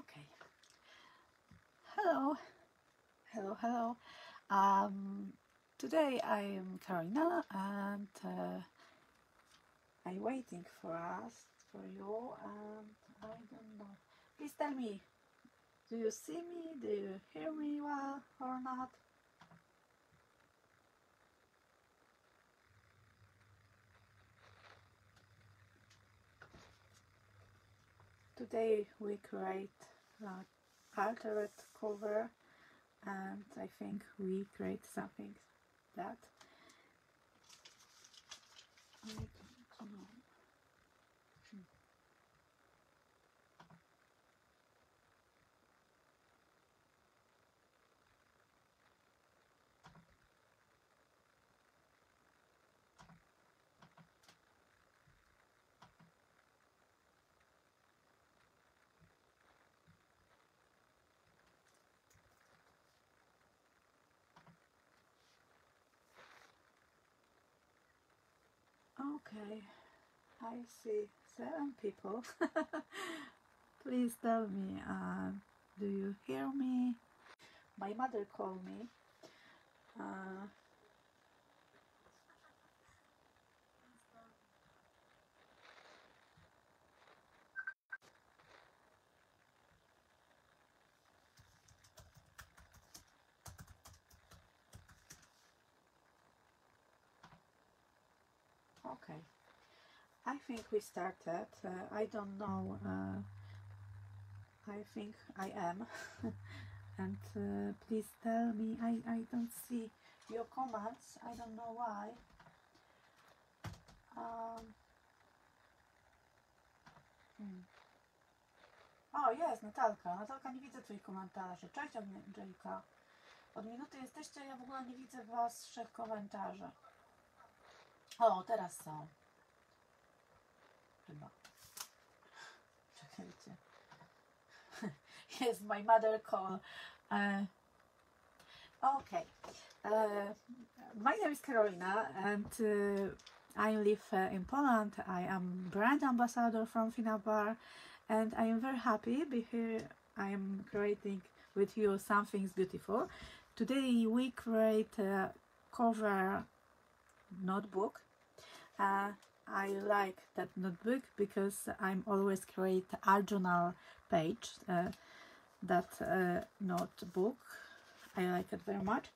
Okay. Hello. Hello, hello. Um, today I am Karolina and uh, I'm waiting for us, for you, and I don't know. Please tell me, do you see me, do you hear me well or not? Today we create uh, altered cover and I think we create something that I don't know. Hmm. Okay, I see seven people. Please tell me, uh, do you hear me? My mother called me. Uh, okay, I think we started. Uh, I don't know. Uh, I think I am. and uh, please tell me. I, I don't see your comments. I don't know why. Um, hmm. O, jest Natalka. Natalka, nie widzę Twoich komentarzy. Cześć Angelika. Od minuty jesteście, ja w ogóle nie widzę Waszych komentarzy. O, teraz są. Chyba. Czekajcie. yes, my mother call. Uh, okay. Uh, my name is Karolina and uh, I live uh, in Poland. I am brand ambassador from Finnabair and I am very happy because I am creating with you something beautiful. Today we create a cover notebook. Uh, I like that notebook because I'm always create a journal page. Uh, that uh, notebook, I like it very much.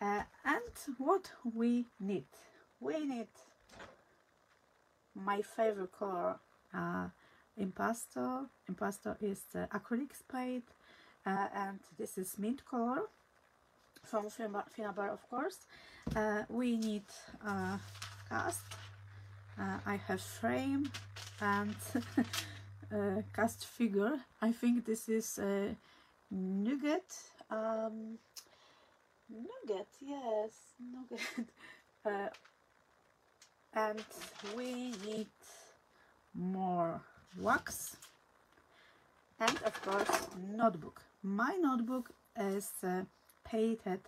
Uh, and what we need? We need my favorite color, uh, impasto. Impasto is the acrylic spade, uh, and this is mint color from Fina- Finnabair, of course. Uh, we need uh, cast. Uh, I have frame and uh, cast figure. I think this is a nugget. Um, nugget, yes, nugget. Uh, and we need more wax and of course notebook. My notebook is uh, painted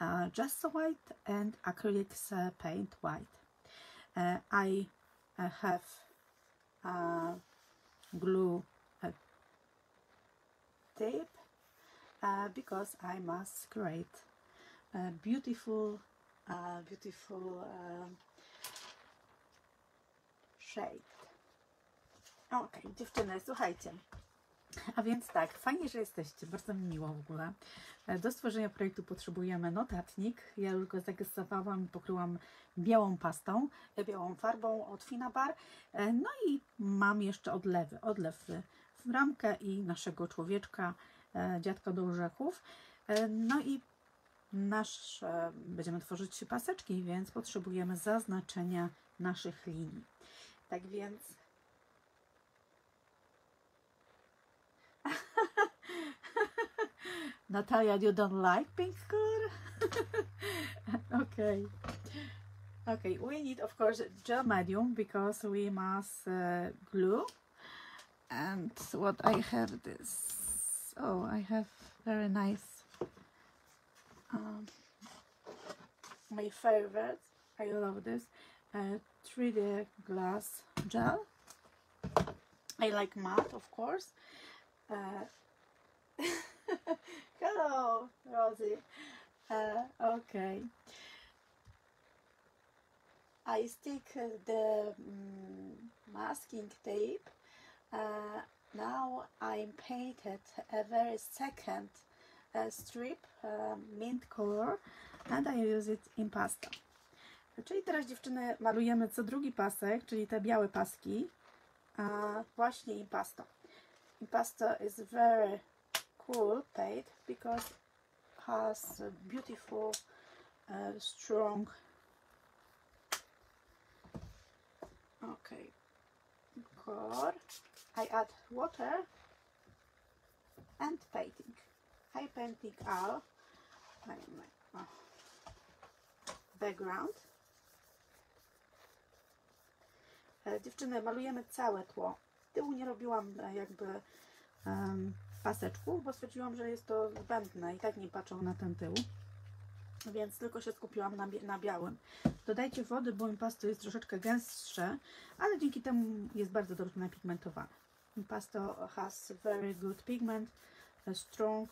uh, just white and acrylics uh, paint white. Uh, I uh, have uh, glue uh, tape uh, because I must create a beautiful, uh, beautiful um, shade. Okej, dziewczyny, słuchajcie. A więc tak, fajnie, że jesteście, bardzo mi miło w ogóle. E, Do stworzenia projektu potrzebujemy notatnik. Ja już go zagesowałam i pokryłam białą pastą, e, białą farbą od Finabar. E, No i mam jeszcze odlewy. Odlew w- ramkę i naszego człowieczka, dziadka do orzechów. No i nasz, będziemy tworzyć paseczki, więc potrzebujemy zaznaczenia naszych linii. Tak więc Natalia, you don't like pink color? okay. Okay, we need, of course, gel medium because we must uh, glue. And what I have this. Oh, I have very nice. Um, my favorite. I love this. Uh, 3D glass gel. I like matte, of course. Uh, Hello, Rosie. Uh, okay. I stick the mm, masking tape. Uh, now I painted a very second uh, strip, uh, mint color, and I use it impasto. Czyli teraz dziewczyny malujemy co drugi pasek, czyli te białe paski, właśnie impasto. Impasto is very cool paint because has a beautiful, uh, strong. Okay, color. I add water and painting. I painting all my, oh, background. Dziewczyny, malujemy całe tło. Tyłu nie robiłam jakby um, paseczków, bo stwierdziłam, że jest to zbędne i tak nie patrzą na ten tył. Więc tylko się skupiłam na, na białym. Dodajcie wody, bo impasto jest troszeczkę gęstsze, ale dzięki temu jest bardzo dobrze napigmentowane. Impasto has very good pigment, uh, strong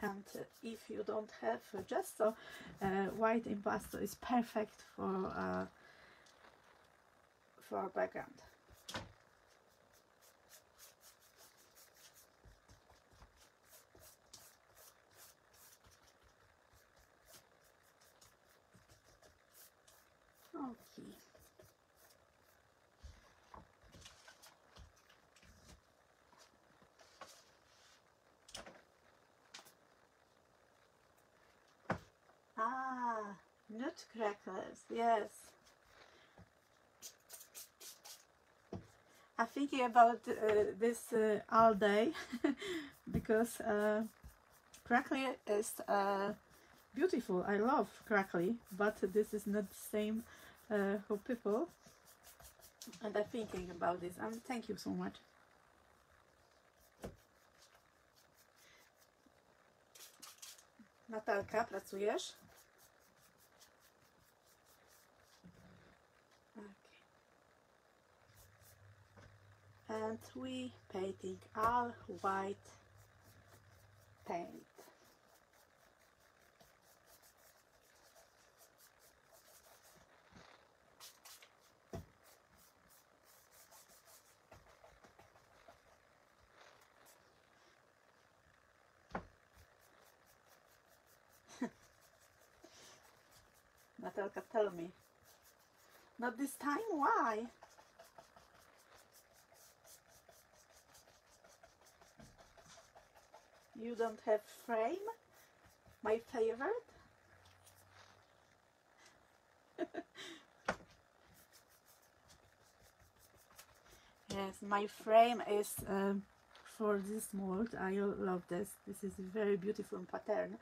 and if you don't have gesso, uh, white impasto is perfect for uh, for background. Nutcrackers, yes. I'm thinking about uh, this uh, all day because uh, crackly is uh, beautiful. I love crackly, but this is not the same uh, for people. And I'm thinking about this. And thank you so much. Natalka, pracujesz? Okay. And we painting all white paint. Natalka, tell me. Not this time? Why? You don't have frame? My favorite? yes, my frame is um, for this mold. I love this. This is a very beautiful pattern.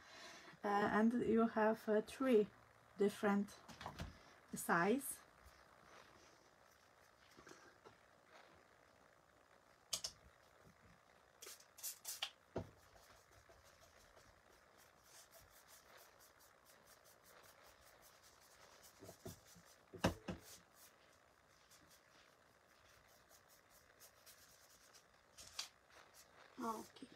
Uh, and you have uh, three different size. Ah, okay.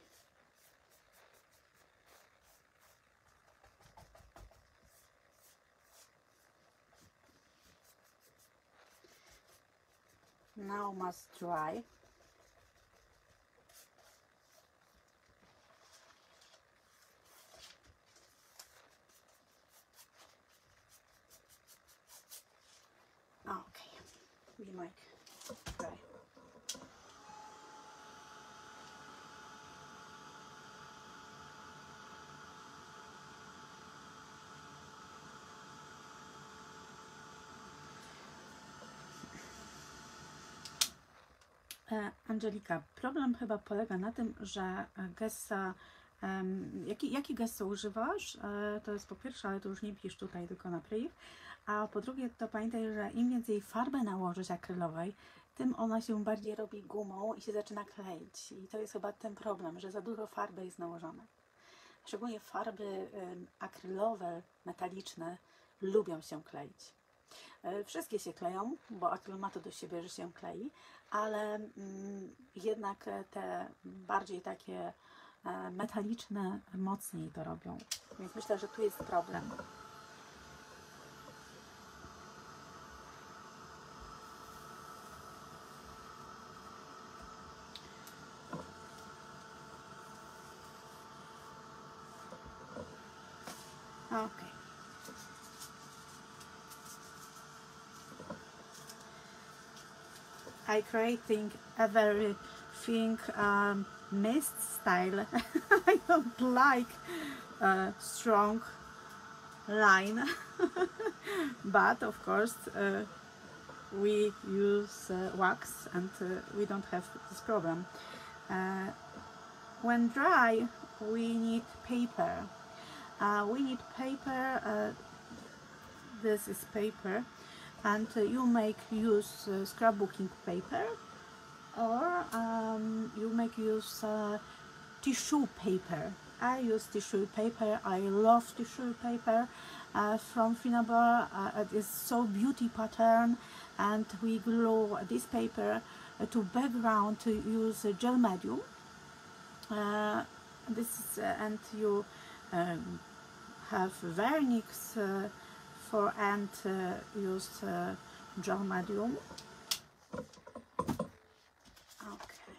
Now must dry. Angelika, problem chyba polega na tym, że e, gessa, jaki, jaki gesso używasz? E, To jest po pierwsze, ale to już nie pisz tutaj, tylko na priv. A po drugie, to pamiętaj, że im więcej farby nałożysz akrylowej, tym ona się bardziej robi gumą i się zaczyna kleić. I to jest chyba ten problem, że za dużo farby jest nałożone. Szczególnie farby akrylowe, metaliczne lubią się kleić. E, Wszystkie się kleją, bo akryl ma to do siebie, że się klei, ale mm, jednak te bardziej takie e, metaliczne mocniej to robią. Więc myślę, że tu jest problem. I creating a very thin um, mist style. I don't like a strong line, but of course uh, we use uh, wax and uh, we don't have this problem. Uh, when dry, we need paper. Uh, we need paper. Uh, this is paper and uh, you make use uh, scrapbooking paper or um, you make use uh, tissue paper. I use tissue paper. I love tissue paper uh, from Finnabair uh, it is so beauty pattern and we glue this paper uh, to background to use gel medium. This is, and you um, have vernix for and uh, use uh, medium. Okay.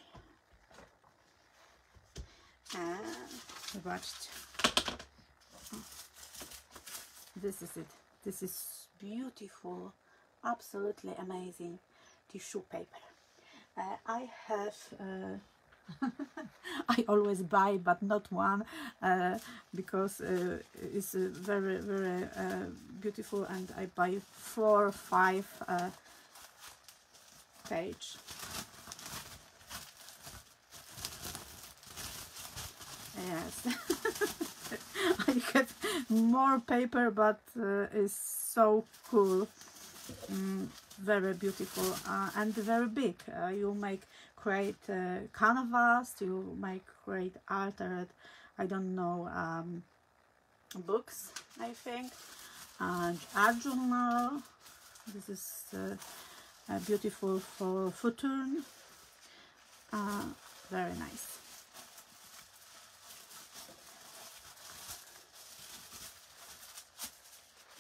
And zobaczcie. This is it. This is beautiful, absolutely amazing tissue paper. Uh, I have uh, I always buy, but not one, uh, because uh, it's uh, very, very uh, beautiful, and I buy four, five uh, page. Yes, I have more paper, but uh, it's so cool. Mm, very beautiful uh, and very big. Uh, you make create uh, canvas, you make great altered, I don't know, um, books, I think, and art journal. This is uh, uh, beautiful for futon. Uh, very nice.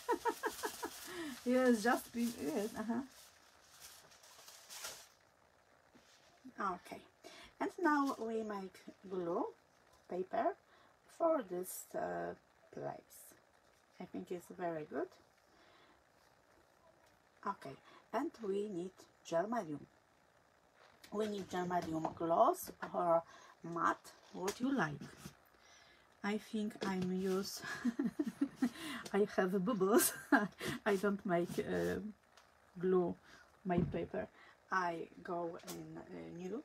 yes, just be yes, uh-huh. Okay, and now we make glue paper for this uh, place. I think it's very good. Okay, and we need gel medium. We need gel medium gloss or matte, what you like. I think I'm use. I have bubbles. I don't make uh, glue my paper. I go in uh, new.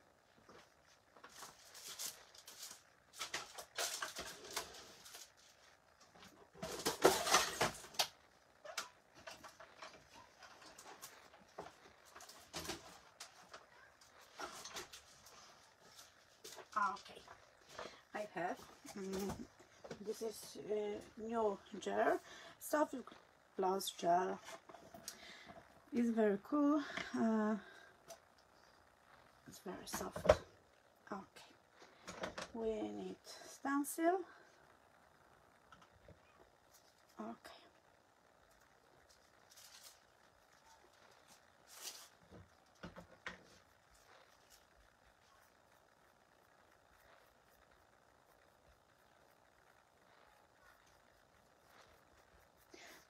Okay, I have. mm, this is uh, new gel, soft gloss gel. It's very cool. Uh, very soft. Okay, we need stencil. Okay.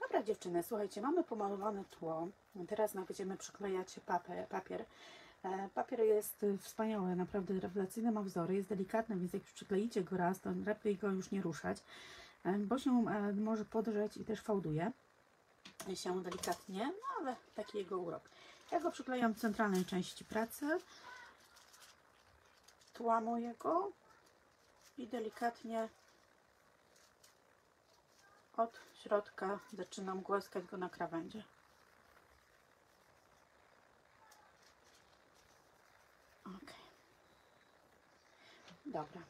Dobra dziewczyny, słuchajcie, mamy pomalowane tło. Teraz będziemy przyklejać papier. papier. E, Papier jest y, wspaniały, naprawdę rewelacyjny, ma wzory, jest delikatny, więc jak już przykleicie go raz, to lepiej go już nie ruszać, e, bo się e, może podrzeć i też fałduje się delikatnie, no ale taki jego urok. Ja go przyklejam w centralnej części pracy, tłamuję go i delikatnie od środka zaczynam głaskać go na krawędzie. Dobra.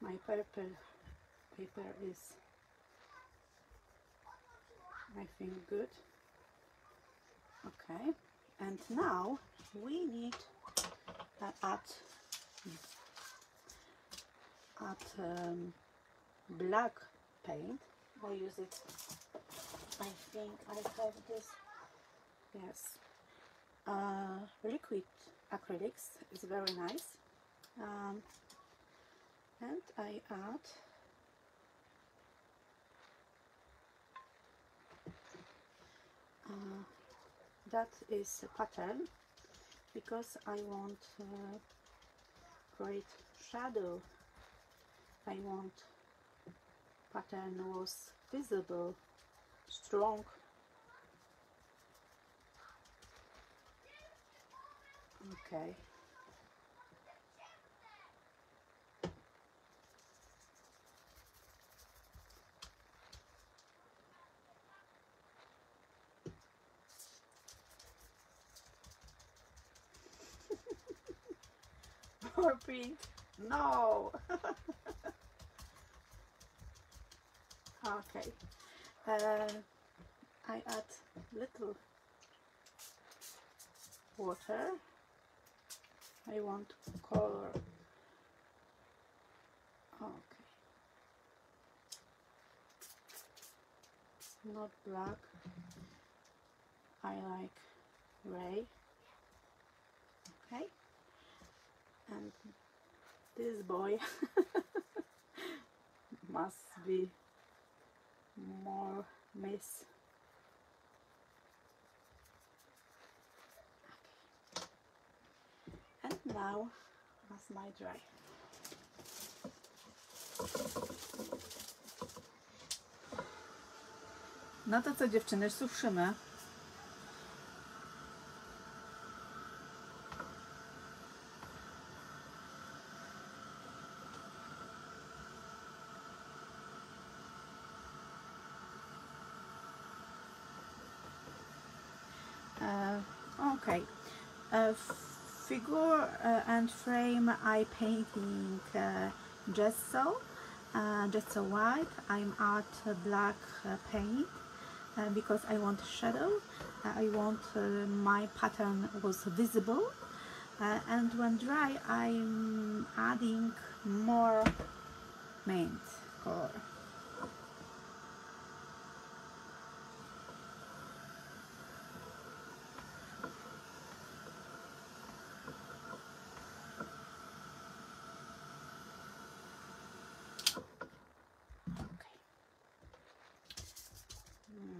My purple paper is I think good. Okay. and now we need uh, add add um, black paint I use it I think I have this yes uh, liquid acrylics is very nice. Um, and I add uh, that is a pattern because I want uh, create shadow. I want pattern was visible strong okay. More pink. No. Okay. Uh, I add little water I want color. Ah, okay. Not black. I like gray. Okay. And this boy must be more miss and now as my dry no to co dziewczyny suszymy Uh, okay. Uh, figure uh, and frame I painting uh, gesso, uh, gesso white. I'm uh, black uh, paint uh, because I want shadow. Uh, I want uh, my pattern was visible. Uh, and when dry, I'm adding more mint color. Okay.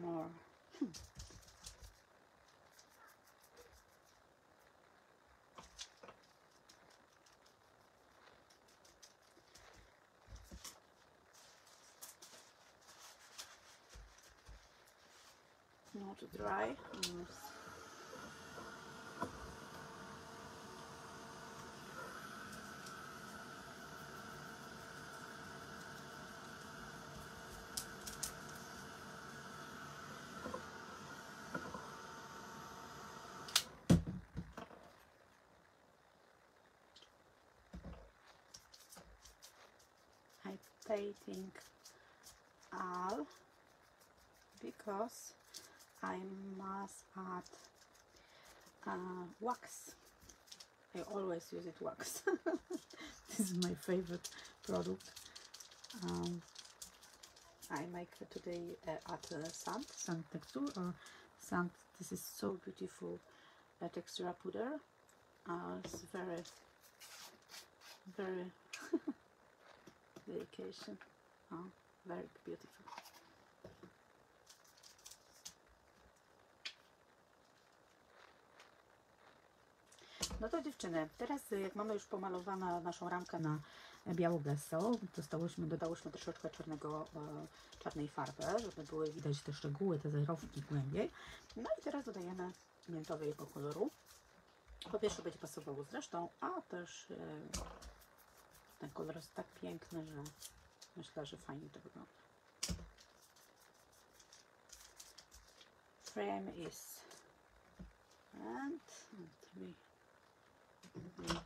More. Not dry. Yes. Painting all because I must add uh, wax. I always use it wax. this is my favorite product. Um, I make today uh, add uh, sand, sand texture or sand. This is so beautiful uh, texture powder. Uh, it's very, very dedication. Oh, very beautiful. No to dziewczyny, teraz jak mamy już pomalowaną naszą ramkę na biało gesso, dostałyśmy, dodałyśmy troszeczkę czarnego, e, czarnej farby, żeby były widać te szczegóły, te zerowki głębiej. No i teraz dodajemy miętowego koloru. Po pierwsze będzie pasowało zresztą, a też e, ten kolor jest tak piękny, że myślę, że fajnie to wygląda. Frame is and let Угу.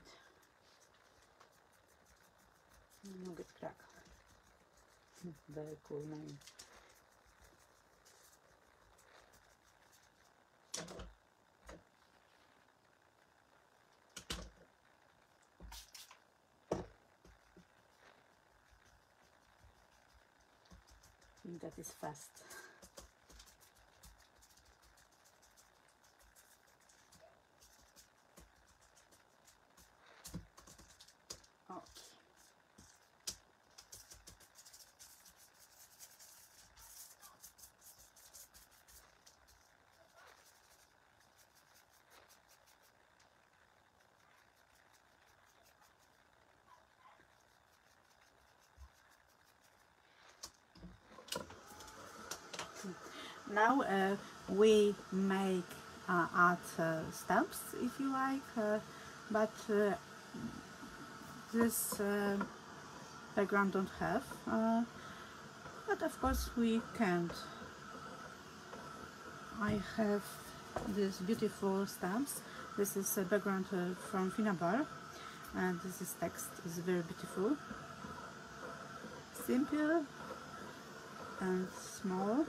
Много крак. Далеко умею. that is fast. Now uh, we make uh, art uh, stamps if you like uh, but uh, this background don't have but of course we can't. I have these beautiful stamps. This is a background from Finnabair and this is text is very beautiful. Simple and small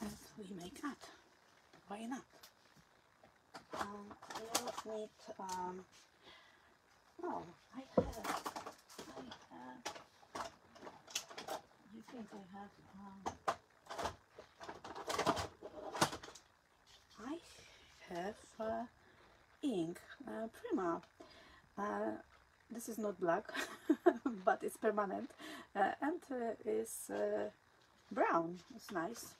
and we make art why not um, I um, oh I have I have I think I have um, I have uh, ink uh, Prima. Uh, this is not black but it's permanent uh, and uh, is uh, brown. It's nice.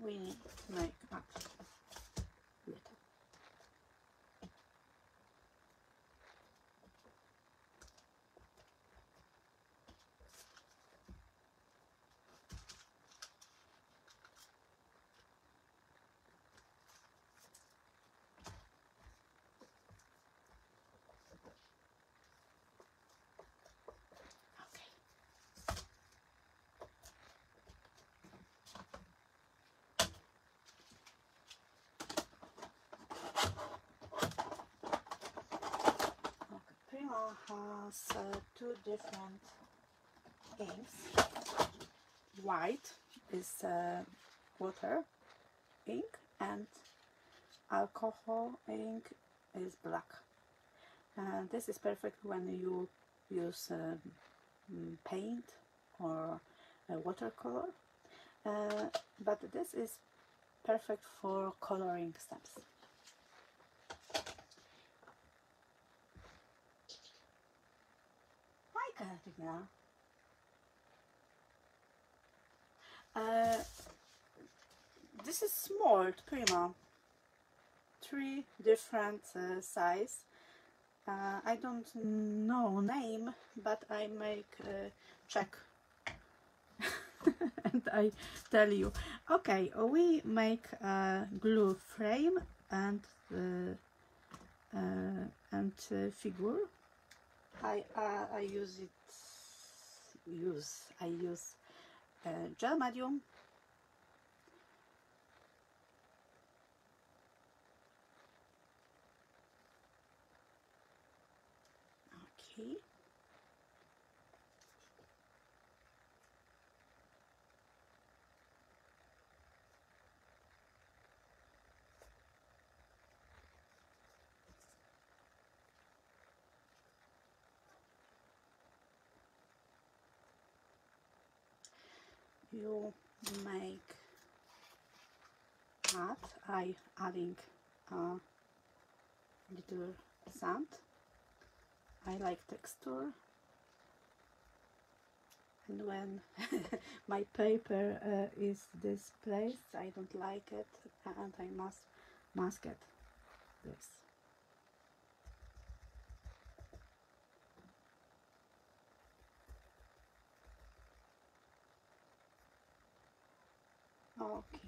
We make art little okay Okay, Prima has uh, two different inks. White is uh, water ink and alcohol ink is black. Uh, this is perfect when you use uh, mm, paint or watercolor. Uh, but this is perfect for coloring stamps. Hi. Uh, this is small Prima. Three different uh, size. Uh, I don't know name, but I make uh, check and I tell you. Okay, we make a glue frame and uh, and figure. I I use it. Use I use uh, gel medium. Okay. You make art. I adding a little sand I like texture. And when my paper uh, is displaced I don't like it and I must mask it. This okay.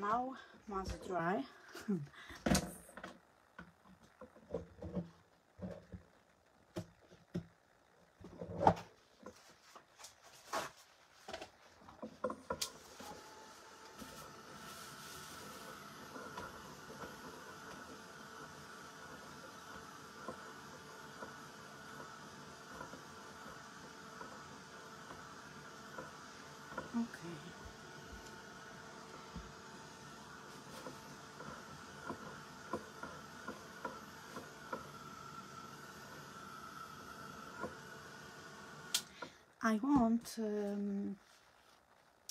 Now must dry okay I want um,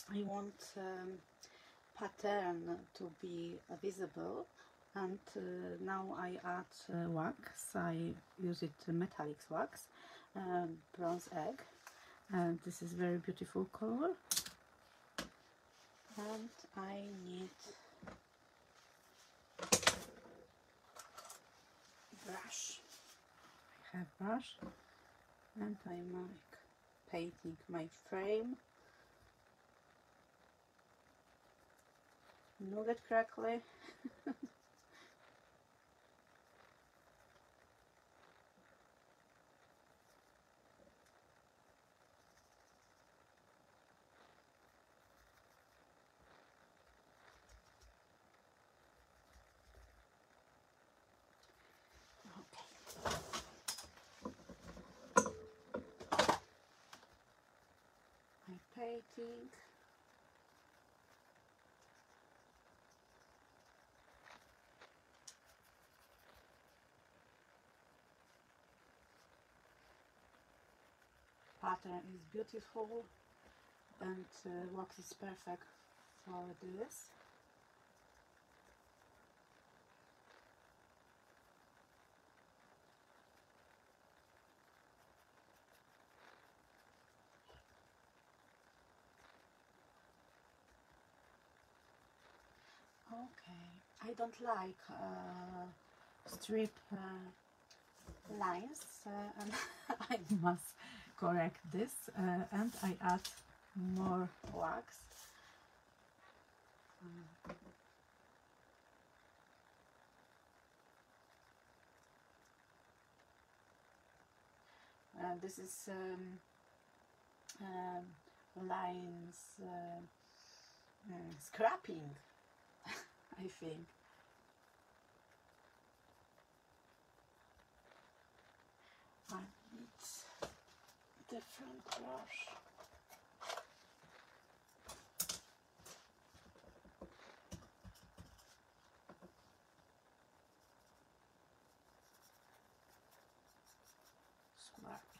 I want um, pattern to be visible and uh, now I add uh, wax. I use it uh, metallic wax um, bronze egg. And this is very beautiful color. And I need brush. I have brush and I'm like painting my frame. Nougat correctly my painting pattern is beautiful and uh, wax is perfect for this Okay, I don't like uh, strip uh, lines uh, and I must correct this uh, and I add more wax. Uh, this is um, um, lines uh, mm, scrapping I think. I need different. Scrapping.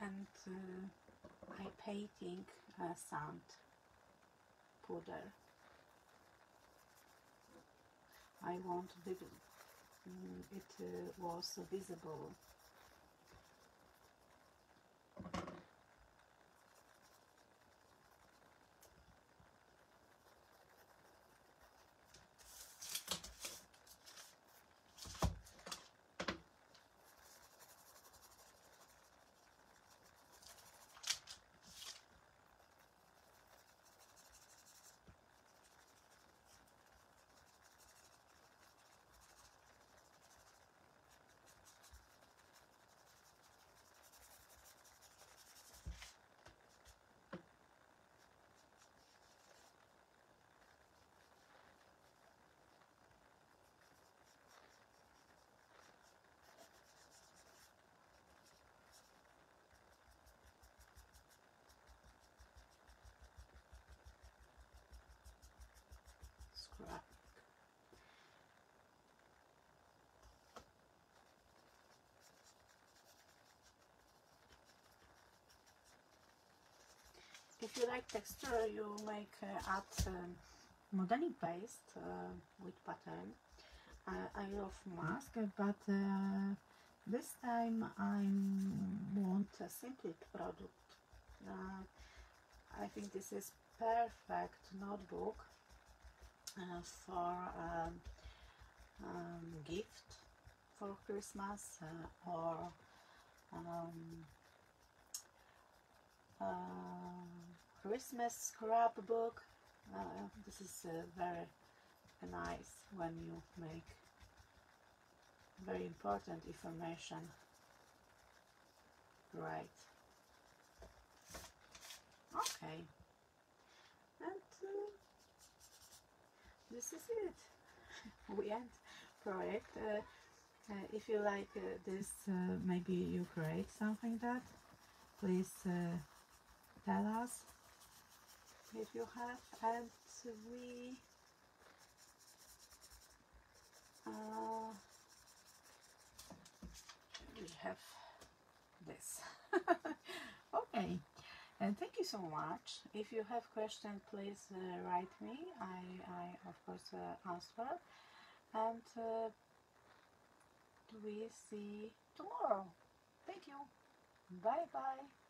and I painting uh, sand powder. I want the, mm, it uh, was visible. If you like texture, you make uh, add um, modeling paste uh, with pattern. Uh, I love mask, but uh, this time I want a simple product. Uh, I think this is perfect notebook uh, for um, um, gift for Christmas uh, or um, uh, Christmas scrapbook. Uh, this is uh, very nice when you make very important information right. Okay, and uh, this is it. we end project. Uh, uh, if you like uh, this, uh, maybe you create something that, please uh, tell us if you have. And we uh, we have this. okay. And thank you so much. If you have questions, please uh, write me. I, I of course uh, answer. And uh, we see tomorrow. Thank you. Bye bye.